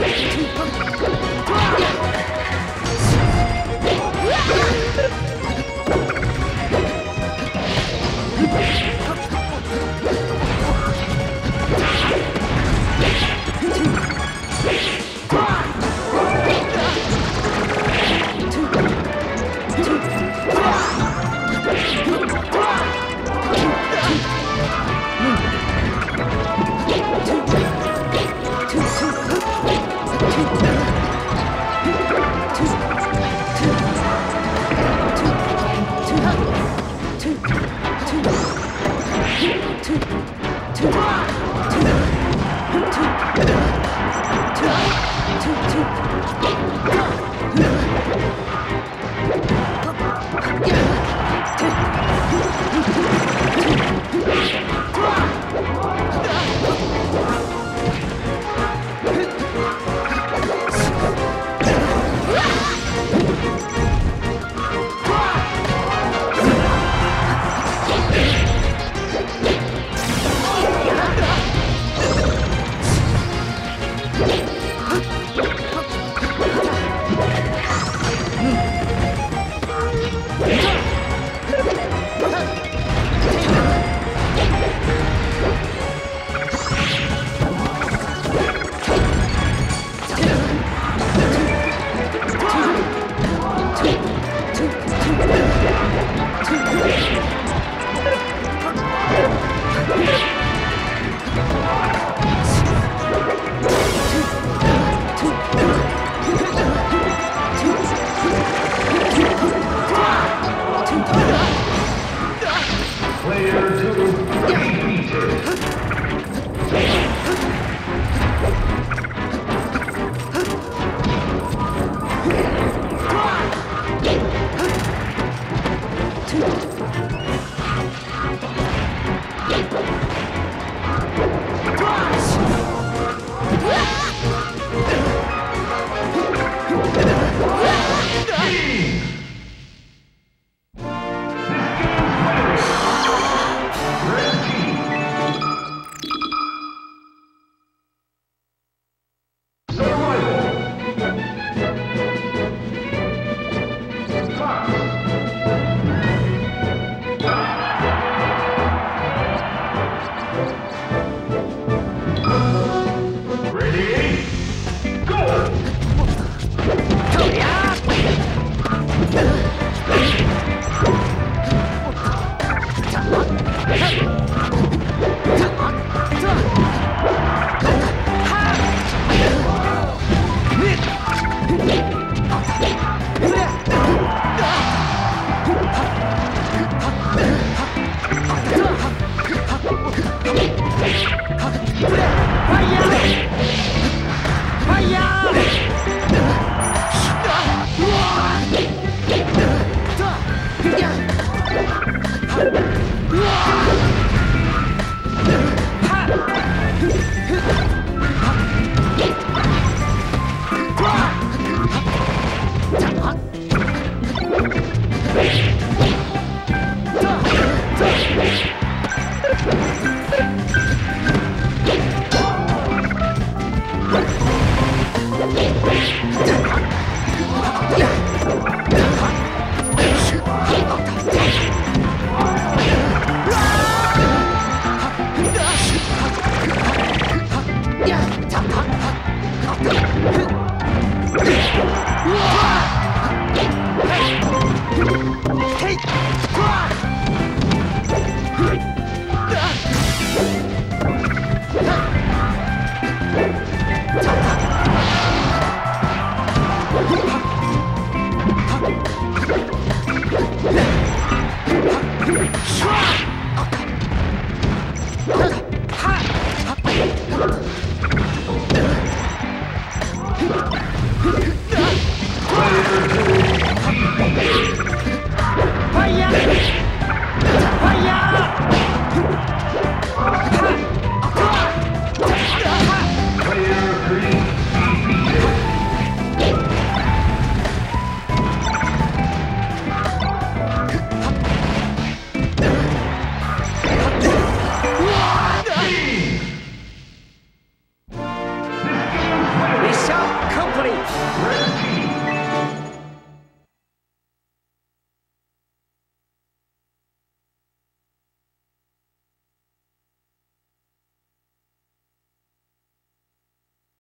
Two pumps. What? Fire!